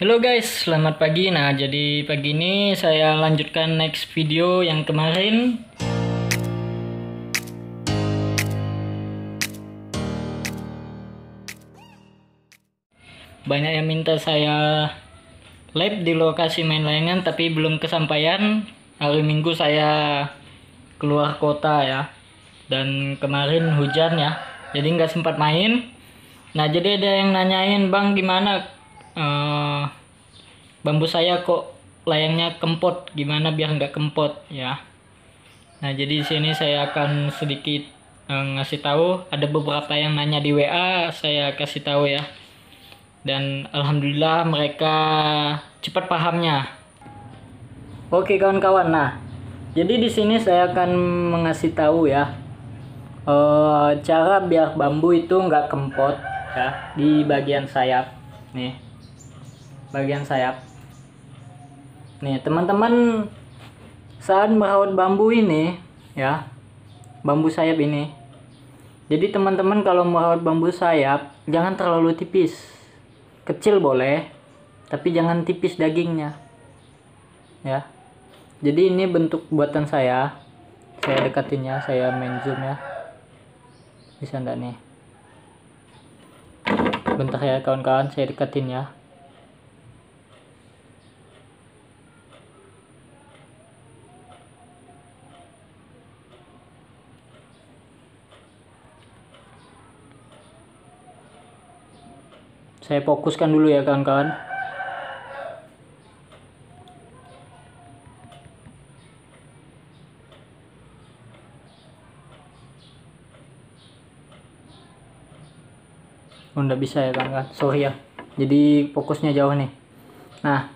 Halo guys, selamat pagi. Nah, jadi pagi ini saya lanjutkan next video yang kemarin. Banyak yang minta saya live di lokasi main layangan tapi belum kesampaian. Hari Minggu saya keluar kota ya. Dan kemarin hujan ya. Jadi nggak sempat main. Nah, jadi ada yang nanyain, "Bang, gimana eh, bambu saya kok layangnya kempot. Gimana biar nggak kempot ya? Nah jadi di sini saya akan sedikit eh, ngasih tahu. Ada beberapa yang nanya di WA saya kasih tahu ya. Dan alhamdulillah mereka cepat pahamnya. Oke kawan-kawan. Nah jadi di sini saya akan mengasih tahu ya. Eh, cara biar bambu itu nggak kempot ya di bagian sayap. Nih bagian sayap. Nih, teman-teman saat merawat bambu ini ya, bambu sayap ini. Jadi teman-teman kalau merawat bambu sayap jangan terlalu tipis. Kecil boleh, tapi jangan tipis dagingnya. Ya. Jadi ini bentuk buatan saya. Saya dekatin ya, saya main zoom ya. Bisa enggak nih? Bentar ya kawan-kawan, saya dekatin ya. Saya fokuskan dulu ya kawan-kawan. Oh bisa ya kawan-kawan. Sorry ya. Jadi fokusnya jauh nih. Nah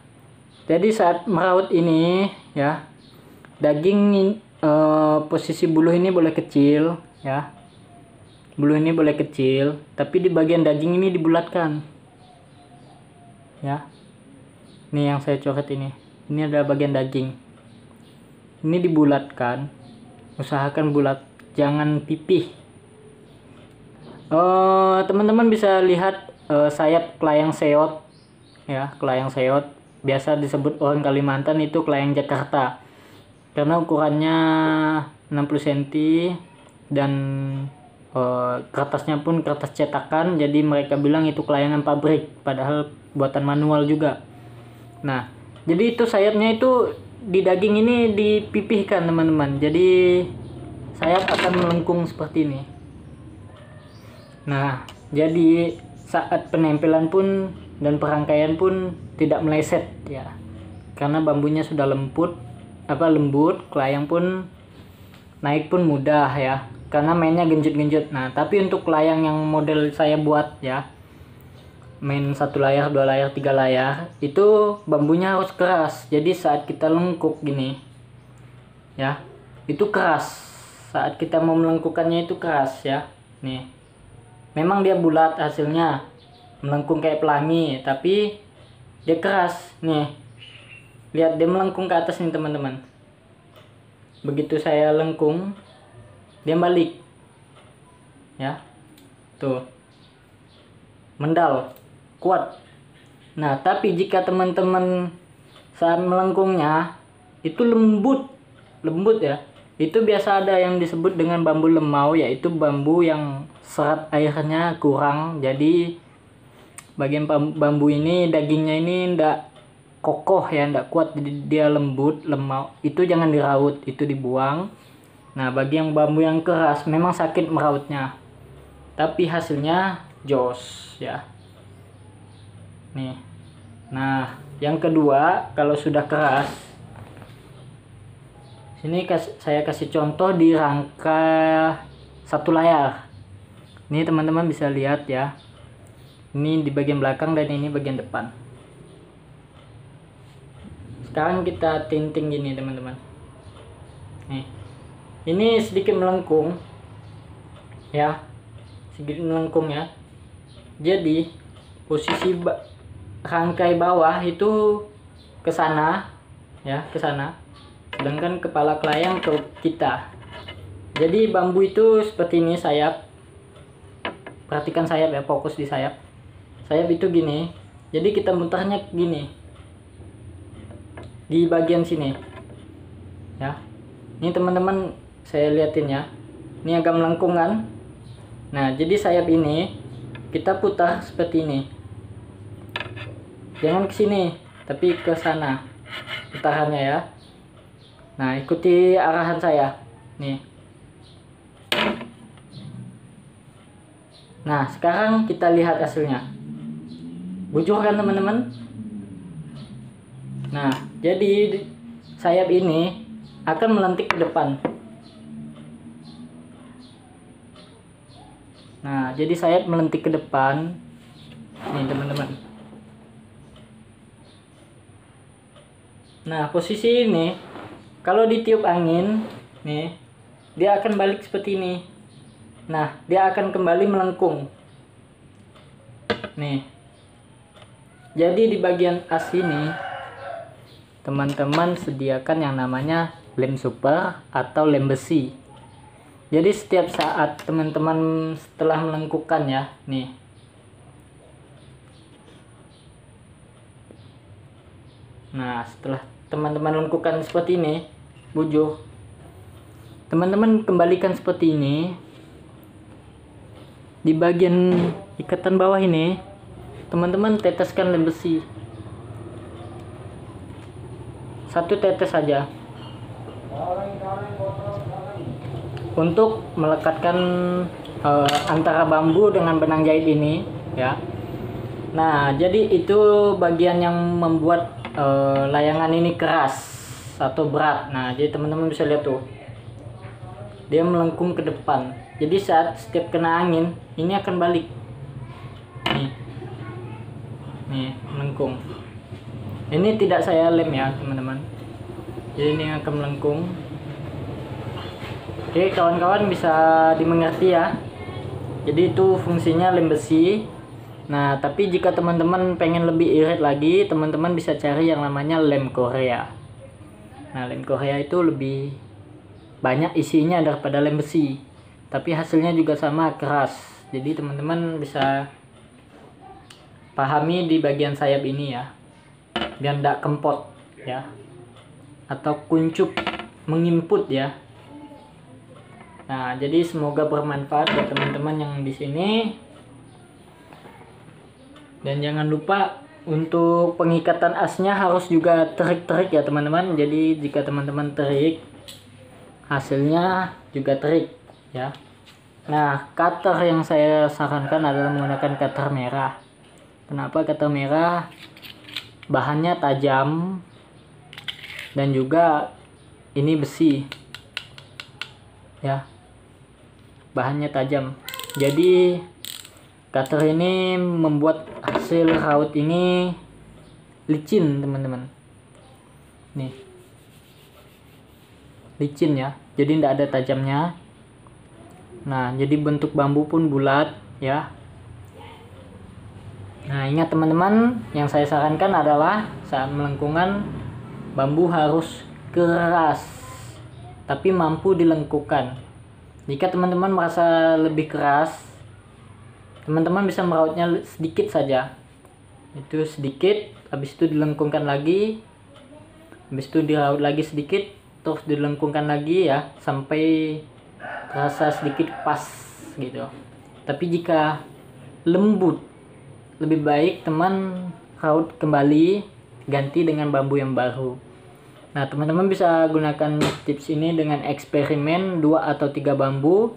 jadi saat merawat ini ya daging eh, posisi bulu ini boleh kecil ya. Bulu ini boleh kecil tapi di bagian daging ini dibulatkan ya. Ini yang saya coret ini. Ini adalah bagian daging. Ini dibulatkan. Usahakan bulat. Jangan pipih. Uh, teman-teman bisa lihat uh, sayap kelayang seot. Ya kelayang seot. Biasa disebut orang Kalimantan itu kelayang Jakarta. Karena ukurannya 60 cm dan uh, kertasnya pun kertas cetakan jadi mereka bilang itu kelayangan pabrik padahal buatan manual juga. Nah jadi itu sayapnya itu di daging ini dipipihkan teman-teman. Jadi sayap akan melengkung seperti ini. Nah jadi saat penempelan pun dan perangkaian pun tidak meleset ya. Karena bambunya sudah lembut apa lembut kelayang pun naik pun mudah ya karena mainnya genjut-genjut. Nah tapi untuk layang yang model saya buat ya main satu layar dua layar tiga layar itu bambunya harus keras. Jadi saat kita lengkuk gini ya itu keras. Saat kita mau melengkukannya itu keras ya. Nih memang dia bulat hasilnya melengkung kayak pelangi tapi dia keras. Nih lihat dia melengkung ke atas nih teman-teman. Begitu saya lengkung dia balik. Ya. Tuh. Mendal. Kuat. Nah tapi jika teman-teman saat melengkungnya itu lembut. Lembut ya. Itu biasa ada yang disebut dengan bambu lemau yaitu bambu yang serat airnya kurang. Jadi bagian bambu ini dagingnya ini ndak kokoh ya ndak kuat. Jadi dia lembut lemau. Itu jangan diraut itu dibuang Nah, bagi yang bambu yang keras memang sakit merautnya. Tapi hasilnya jos ya. Nih. Nah, yang kedua kalau sudah keras sini saya kasih contoh di rangka satu layar. Ini teman-teman bisa lihat ya. Ini di bagian belakang dan ini bagian depan. Sekarang kita tinting gini teman-teman. Nih ini sedikit melengkung ya. Sedikit melengkung ya. Jadi posisi ba rangkai bawah itu ke sana ya ke sana. Sedangkan kepala kelayang ke kita. Jadi bambu itu seperti ini sayap. Perhatikan sayap ya fokus di sayap. Sayap itu gini. Jadi kita mutarnya gini. Di bagian sini ya. Ini teman-teman saya liatin ya. Ini agak melengkung kan? Nah jadi sayap ini kita putar seperti ini. Jangan ke sini tapi ke sana. Putarannya ya. Nah ikuti arahan saya. Nih. Nah sekarang kita lihat hasilnya. Bujur kan teman-teman. Nah jadi sayap ini akan melentik ke depan nah jadi sayap melentik ke depan. Nih teman-teman. Nah posisi ini kalau ditiup angin nih dia akan balik seperti ini. Nah dia akan kembali melengkung. Nih. Jadi di bagian as ini teman-teman sediakan yang namanya lem super atau lem besi jadi setiap saat teman-teman setelah melengkungkan ya nih. Nah setelah teman-teman lengkungkan seperti ini bujuk teman-teman kembalikan seperti ini. Di bagian ikatan bawah ini teman-teman teteskan lem besi. Satu tetes saja untuk melekatkan uh, antara bambu dengan benang jahit ini ya. Nah jadi itu bagian yang membuat uh, layangan ini keras atau berat. Nah jadi teman-teman bisa lihat tuh. Dia melengkung ke depan. Jadi saat setiap kena angin ini akan balik. Nih. Nih melengkung. Ini tidak saya lem ya teman-teman. Jadi ini akan melengkung oke kawan-kawan bisa dimengerti ya. Jadi itu fungsinya lem besi. Nah tapi jika teman-teman pengen lebih irit lagi teman-teman bisa cari yang namanya lem Korea. Nah lem Korea itu lebih banyak isinya daripada lem besi. Tapi hasilnya juga sama keras. Jadi teman-teman bisa pahami di bagian sayap ini ya. Biar tidak kempot ya. Atau kuncup menginput ya nah jadi semoga bermanfaat buat teman-teman yang di sini dan jangan lupa untuk pengikatan asnya harus juga terik-terik ya teman-teman jadi jika teman-teman terik hasilnya juga terik ya nah cutter yang saya sarankan adalah menggunakan cutter merah Kenapa kata merah? Bahannya tajam dan juga ini besi. Ya. Bahannya tajam. Jadi cutter ini membuat hasil raut ini licin, teman-teman. Nih. Licin ya. Jadi tidak ada tajamnya. Nah, jadi bentuk bambu pun bulat ya Nah, ingat teman-teman, yang saya sarankan adalah saat melengkungan bambu harus keras tapi mampu dilengkukan. Jika teman-teman merasa lebih keras, teman-teman bisa merautnya sedikit saja. Itu sedikit, habis itu dilengkungkan lagi. Habis itu diraut lagi sedikit, terus dilengkungkan lagi ya sampai terasa sedikit pas gitu. Tapi jika lembut lebih baik teman raut kembali ganti dengan bambu yang baru nah teman-teman bisa gunakan tips ini dengan eksperimen dua atau tiga bambu.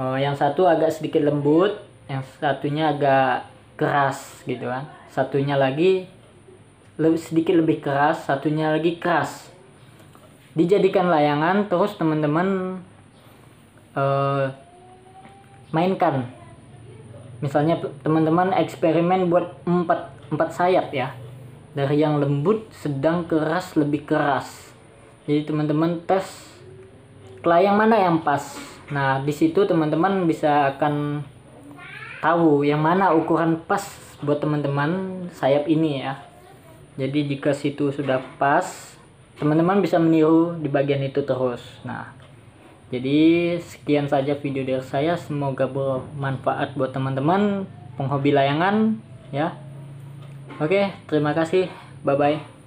Oh, yang satu agak sedikit lembut yang satunya agak keras gitu kan. Satunya lagi lebih sedikit lebih keras satunya lagi keras. Dijadikan layangan terus teman-teman uh, mainkan. Misalnya teman-teman eksperimen buat empat empat sayap ya dari yang lembut sedang keras lebih keras. Jadi teman-teman tes kelayang mana yang pas? Nah di situ teman-teman bisa akan tahu yang mana ukuran pas buat teman-teman sayap ini ya. Jadi jika situ sudah pas teman-teman bisa meniru di bagian itu terus. Nah jadi sekian saja video dari saya. Semoga bermanfaat buat teman-teman penghobi layangan ya Oke, terima kasih. Bye bye.